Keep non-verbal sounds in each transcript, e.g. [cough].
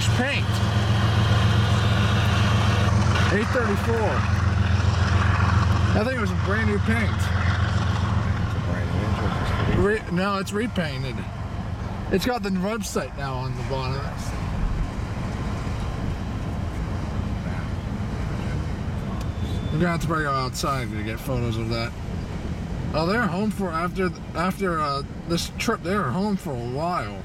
fresh paint. 834. I think it was a brand new paint. Re- no, it's repainted. It's got the website now on the bottom. We're gonna have to bring her outside to get photos of that. Oh, they're home for after after uh, this trip. They're home for a while.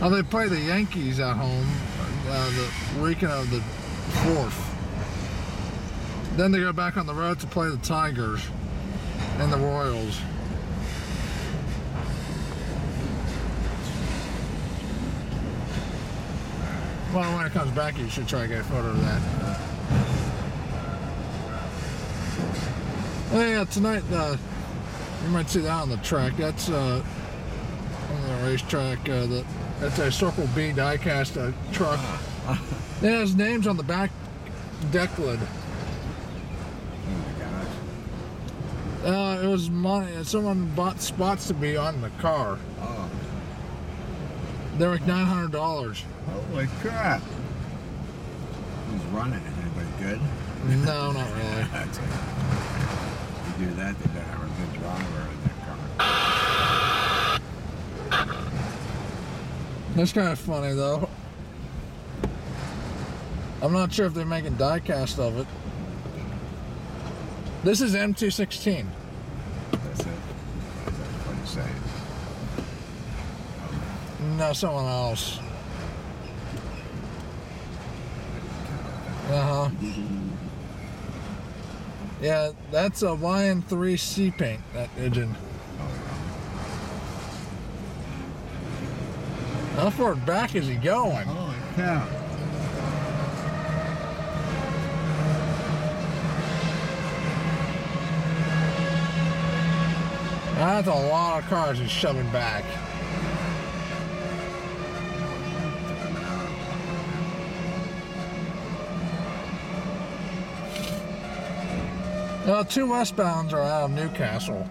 Oh, they play the Yankees at home uh, the weekend of the fourth. Then they go back on the road to play the Tigers and the Royals. Well, when it comes back, you should try to get a photo of that. Oh yeah, tonight uh, you might see that on the track. That's uh, on the racetrack. Uh, the, that's a Circle B diecast uh, truck. [laughs] It has names on the back deck lid. Oh my gosh. Uh, it was money. Someone bought spots to be on the car. Oh, They're like nine hundred dollars. holy crap. Who's running it? Anybody good? No, not really. [laughs] That's it. If you do that, they better have a good driver That's kind of funny though. I'm not sure if they're making diecast of it. This is M216. That's it. What you say. No, someone else. Uh huh. Yeah, that's a YN3 C paint, that engine. How far back is he going? Oh, Holy cow. That's a lot of cars he's shoving back. Well, two westbounds are out of Newcastle.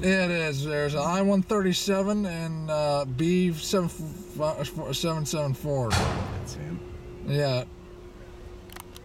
Well, it's gotta be him. It is. There's an I-137 and uh, B774. That's him. Yeah,